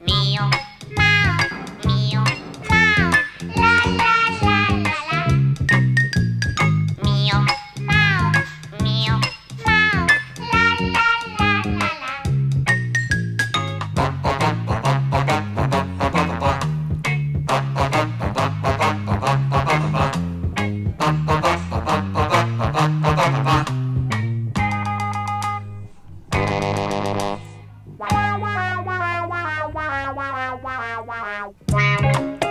Meow. wow, wow, wow, wow.